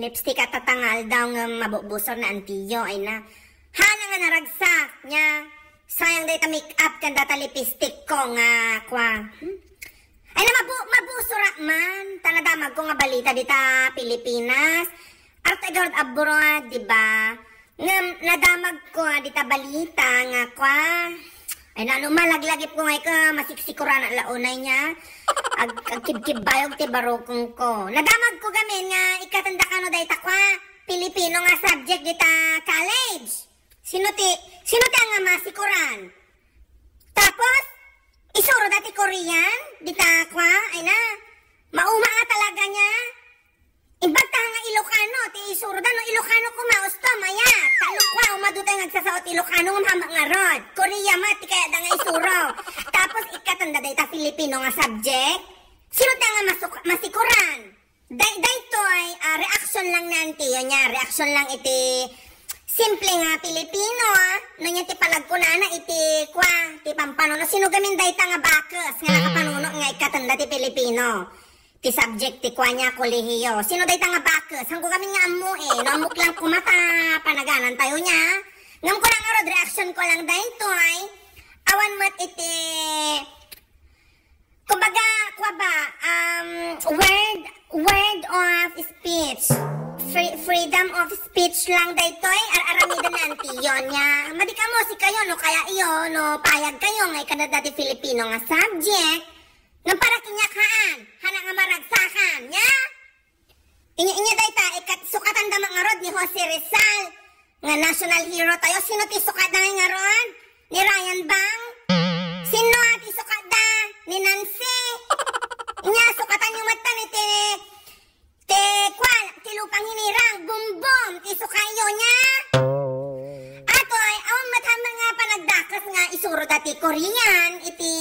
lipstick at tatangal daw nga mabubusor na antiyo ay na. Hana nga naragsak niya. Sayang day ta make up kan data lipstick ko nga kwa. Hmm? Ay na mabu mabusura man. Tanadamag ko nga balita dita Pilipinas. Arte agad abroad, di ba? Nga nadamag ko dita balita nga kwa. Ay na ano malaglagip ko ngay ka masiksikuran at launay niya. Ag agkibkibayog ti barokong ko. Nadamag ko gamin nga ikatanda ka no day takwa. Pilipino nga subject dita college. Sino ti, sino ti nga masikuran? Tapos, isuro dati Korean? Dita kwa? Ay na, mauma nga talaga niya. Ibagta nga Ilocano, ti isuro da no Ilocano ko mausto, maya. Talo kwa, umadutay nga agsasaot Ilocano nga nga rod. Korea ma, ti kaya da nga isuro. Tapos ikatanda day ta Filipino nga subject. Sino ta nga masuk masikuran? Day, day to ay ah, reaction lang nanti yun niya. Reaction lang iti simple nga Pilipino ah. No niya ti palagkunana iti kwa, ti pampanuno. Sino gamin day ta nga bakes nga nakapanuno nga ikatanda ti Pilipino. Ti subject ti kwa niya kolehiyo. Sino day ta nga bakes? Hanggo kami nga amu eh. No amuk lang kumata panaganan tayo niya. Ngam ko lang arod reaction ko lang day to ay awan mat iti Kumbaga, kwa ba, um, word, word of speech. Free, freedom of speech lang daytoy ar-aramida nanti yon nya. Madika mo si kayo no kaya iyo no payag kayo ngay kada dati Filipino nga subject. Ngam para kinyakaan, hana nga maragsakan, nya. Inya inya dayta ikat sukatan da nga rod ni Jose Rizal nga national hero tayo. Sino ti sukat na nga ron? Ni Ryan Bang? Sino ati sukat da? Ni Nancy? Nya sukatan yung mata ni te te kwan ti lupang hinirang bum bum ti sukayo nya. Atoy awang matama nga panagdakas nga isuro dati Korean iti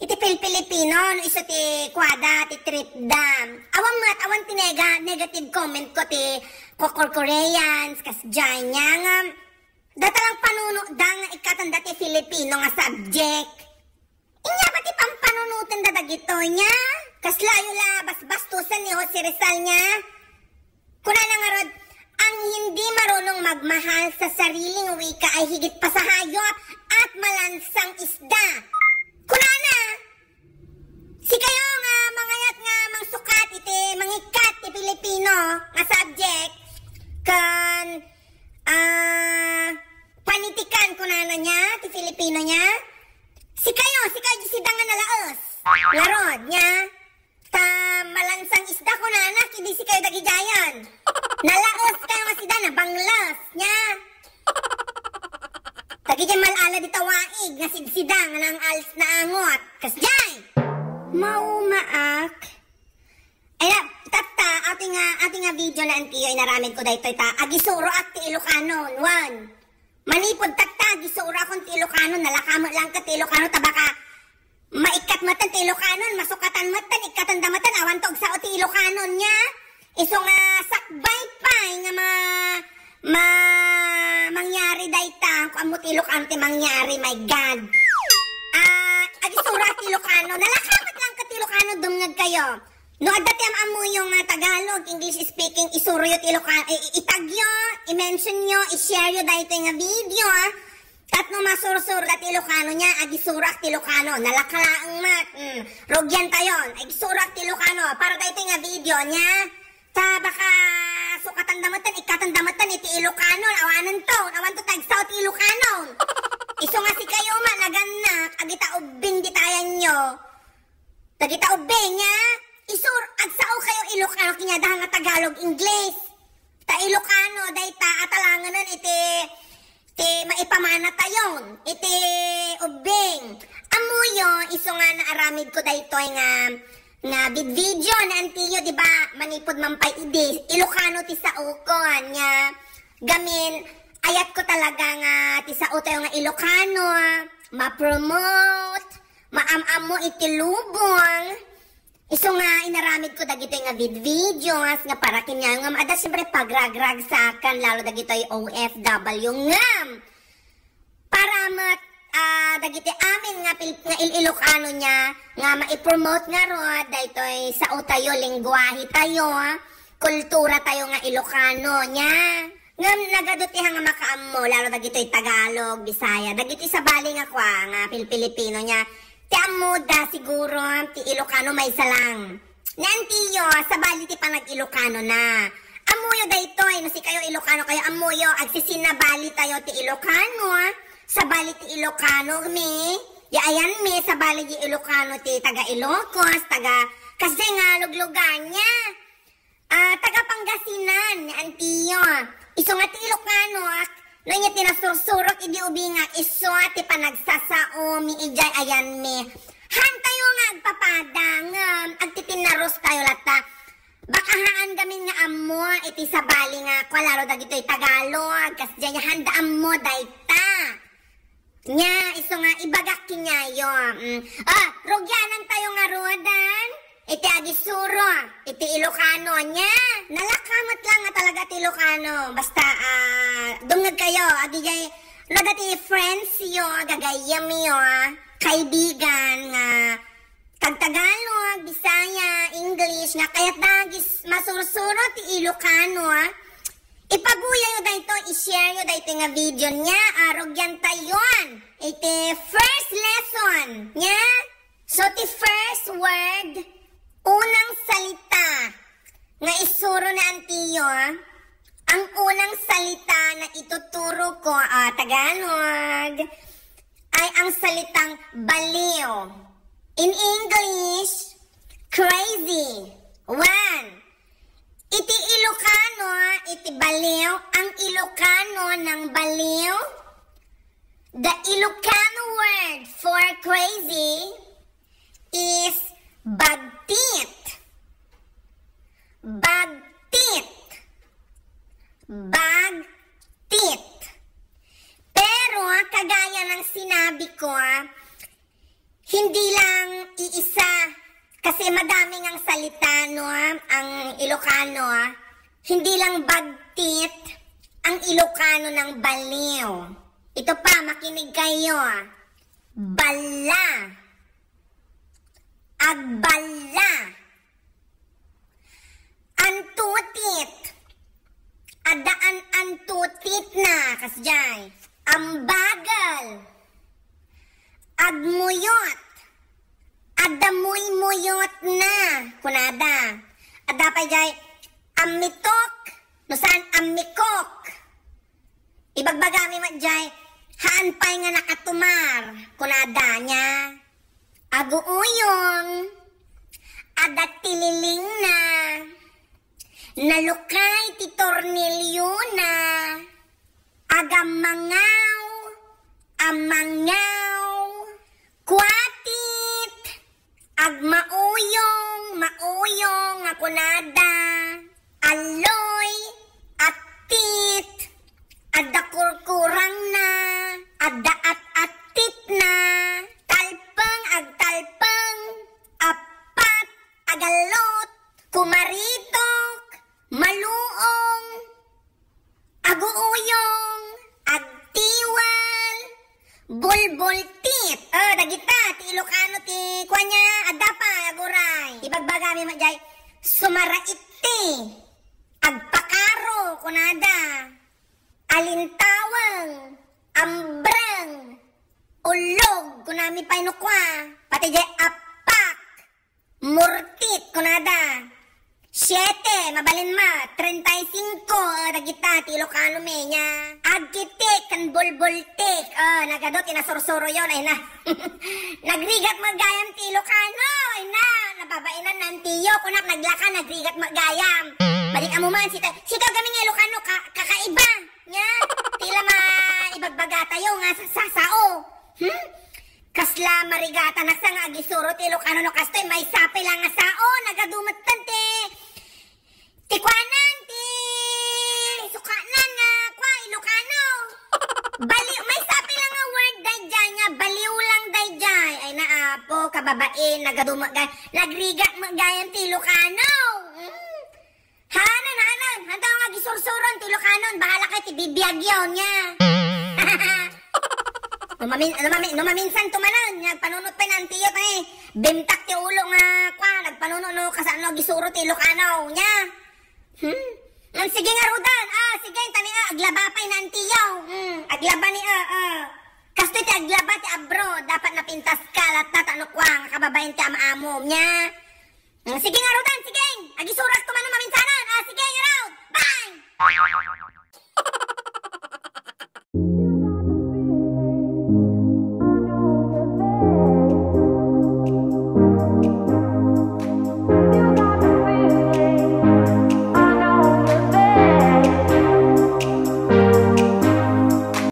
iti pil Pilipino no iso ti kwada ti trip dam. Awang mat awan tinega negative comment ko ti kokor Koreans kas jay nya nga datalang panuno da nga ikatanda ti Filipino nga subject. Inya ba ti pampanunutan da dagito nya? Kaslayo la basbastusan ni Jose Rizal niya. Kuna na nga rod, ang hindi marunong magmahal sa sariling wika ay higit pa sa hayop at malansang isda. Nalaos kayo nga si Dana, banglas niya. Tagi dyan malala di tawaig, nga sidsida nga nang alis na angot. Kasjay! Maumaak. Ay, tata, ating nga, ating nga video na antiyo, inaramid ko dahito ta, agisuro at ti Ilocano, one. Manipod tata, gisuro akong ti Ilocano, nalakamo lang ka ti Ilocano, tabaka, maikat matan ti Ilocano, masukatan matan, ikatanda matan, awan tog sa ti Ilocano niya. Iso nga sakbay nga ma, ma, mangyari dayta, kung amo ti Ilocano ti mangyari, my God. Ah, agisura ti Ilocano, nalakamat lang ka ti Ilocano, dumngag kayo. No, adati am amo yung uh, Tagalog, English speaking, isuro yung Ilocano, i- itagyo, i-mention nyo, i-share yo dahito nga video, ah. Tatno masursur dati Ilocano niya, agisurak Ilocano, nalakalaang mat, mm, rogyan tayon, agisurak Ilocano, para dahito nga video niya, sukatan damatan, ikatan damatan, iti Ilocano, awanan to, awan to tagsaw ti Ilocano. Iso nga si kayo ma, naganak, agita ubing di tayan nyo, Tagita ubing niya, isur, agsao kayo Ilocano, kinyadahan nga Tagalog, English. Ta Ilocano, dayta, atalanganan iti, iti maipamana tayon, iti ubing. Amuyo, iso nga naaramid ko dayto nga, nga bid video na antiyo, di ba, manipod mampay idi, Ilocano ti sa ukon, nga, gamin, ayat ko talaga nga, ti sa tayo nga Ilocano, ah, ma-promote, maam-am mo iti lubong, Iso nga, inaramid ko dagito nga vid videos nga para kinya nga ada siyempre pagragrag sa akan lalo dagito yung OFW ngam. Para mat ah dagiti amin nga pil, nga ililokano niya nga ma-promote nga ro daytoy sa utayo lingwahe tayo kultura tayo nga Ilocano nya. Ngam nagaduti nga makaammo lalo dagitoy Tagalog, Bisaya. Dagiti sa bali nga kwa nga Pilipino nya. Ti ammo da siguro ti Ilocano may salang. Nantiyo sa bali ti panag Ilocano na. Amuyo daytoy no si kayo Ilocano kayo amuyo agsisinabali tayo ti Ilocano ah. Sa bali ti Ilocano mi. Ya ayan mi sa bali ti Ilocano ti taga Ilocos, taga kasi nga luglugan niya. Ah, taga Pangasinan ni Antiyo. Iso nga ti Ilocano ak no niya tinasursurok idi ubinga iso ti panagsasao mi ijay ayan mi. Han tayo nga agpapadang um, agtitinaros tayo lata. Baka haan gamin nga amo iti sa bali nga kwalaro dagitoy Tagalog kas diyan niya handa amo dayta. Nya iso nga ibagak kinyayo. Mm. Ah, rogyanan tayo nga rodan. Iti agisuro, iti Ilocano nya. Nalakamot lang nga talaga ti Ilocano. Basta ah dungag kayo agi jay no dati friends yo gagayam yo ah, kaibigan nga kag Tagalog, Bisaya, English nga kayat dagis masursuro ti Ilocano ah. Ipabuya yo dayto, i-share yo dayto nga video niya, arog yan tayon. Iti first lesson niya. So ti first word, unang salita nga isuro na antiyo, ah. ang unang salita na ituturo ko, ah, Tagalog, ay ang salitang baliw. In English, crazy. One. Iti Ilocano, iti baliw, ang Ilocano ng baliw. The Ilocano word for crazy is bagtit. Bagtit. Bagtit. Pero kagaya ng sinabi ko, ah, hindi lang iisa kasi madaming ang salita no, ah, ang Ilocano. ah. Hindi lang bagtit ang Ilocano ng baliw. Ito pa, makinig kayo. ah. Bala. Agbala. Antutit. Adaan antutit na, kasjay. Ambagal. Agmuyot. Adamuy-muyot na. Kunada. Adapay jay. Amitok. No saan amikok. Ibagbagami mo jay. Haan pa'y nga nakatumar. Kunada niya. Aguuyong. Adat tililing na. Nalukay ti tornilyo na. Agamangaw. Amangaw. Kwatit. Agmauyong. Mauyong. Akunada. Aloy. Atit. Adakurkurang na. Ada at atit na. Talpang agtalpang. Apat. Agalot. Kumaritok. Maluong. Aguuyong. Agtiwal. Bulbultit. Oh, dagita. Ti Ilocano ti kwanya. Adapa. Aguray. Ibagbagami mo jay. Sumaraiti. Agpakaro. Kunada. Alintawang. Ambrang. Ulog. Kunami pa inukwa. Pati jay apak. Murtit. Kunada. Siete, mabalin ma, 35, uh, dagita, ti nya. Agkitik, kan bulbultik, uh, nagadot, inasorsoro yon ay na. Nagrigat magayam ti Ilocano, ay na, nababainan ng tiyo, kunak naglaka, nagrigat magayam. Balik mo man, sita, sitaw kami nga Ilocano, ka, kakaiba, nya. Tila ma, ibagbaga tayo nga sa sasao. Hmm? Kasla marigata na sa nga agisuro ti Ilocano no kastoy may sapi lang nga sao nagadumat tante. Tikwanan ti sukanan nga kwa Ilocano. Baliw may sapi lang nga word dayjay nga baliw lang dayjay ay naapo kababain nagadumat gay nagrigat magayam ti Ilocano. Nga gisursuron ti Ilocano bahala kay ti bibiyagyaw niya. Numamin, numamin, numaminsan tumanan, nagpanunot pa ng tiyo pa eh. Bimtak ti ulo nga, kwa, nagpanunot no, kasano, gisuro ti Ilocano, nya. Hmm? Ang sige nga Rodan, ah, sige, tani ah, aglaba pa na antiyaw. Hmm, aglaba ni ah, ah. Kasto ti aglaba ti abro, dapat napintas ka, lat na tanukwang, kababayan ti amaamom niya. Hmm, sige nga Rodan, sige, man ang maminsanan, ah, sige nga!